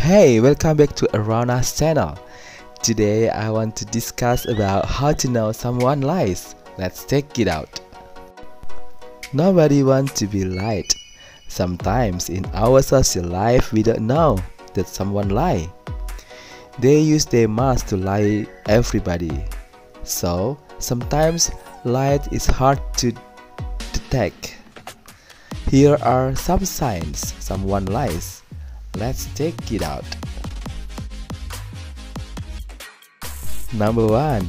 Hey, welcome back to AroundUs channel. Today I want to discuss about how to know someone lies. Let's check it out. Nobody wants to be lied. Sometimes in our social life we don't know that someone lie. They use their mask to lie everybody. So sometimes lie is hard to detect. Here are some signs someone lies. Let's take it out. Number 1.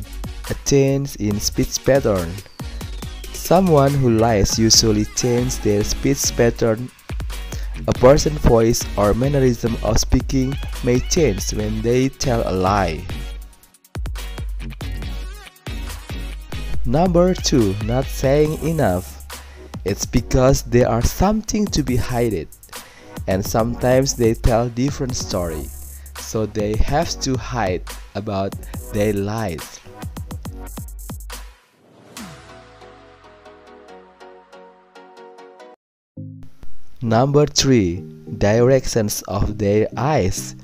A change in speech pattern. Someone who lies usually changes their speech pattern. A person's voice or mannerism of speaking may change when they tell a lie. Number 2. Not saying enough. It's because there are something to be hidden and sometimes they tell different story so they have to hide about their lies Number 3. Directions of their eyes.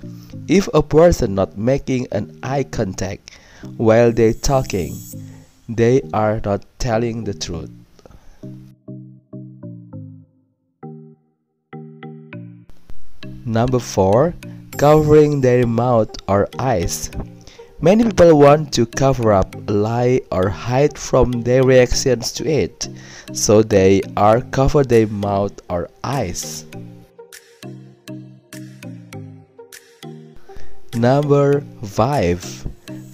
If a person not making an eye contact while they talking, they are not telling the truth. Number 4. Covering their mouth or eyes. Many people want to cover up lie or hide from their reactions to it, so they are cover their mouth or eyes. Number 5.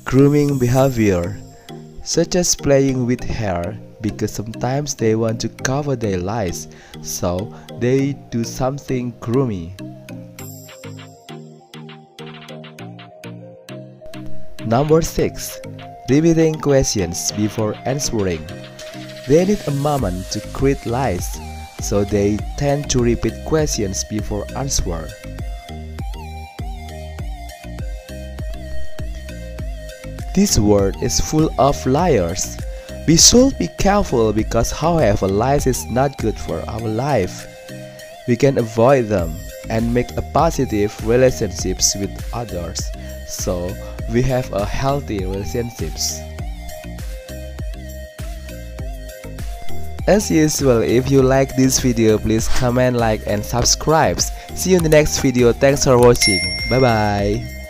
Grooming behavior, such as playing with hair, because sometimes they want to cover their lies, so they do something groomy. Number 6. Repeating questions before answering. They need a moment to create lies, so they tend to repeat questions before answer. This world is full of liars. We should be careful because however lies is not good for our life. We can avoid them and make a positive relationships with others. So we have a healthy relationships. As usual, if you like this video, please comment, like, and subscribe. See you in the next video. Thanks for watching. Bye bye.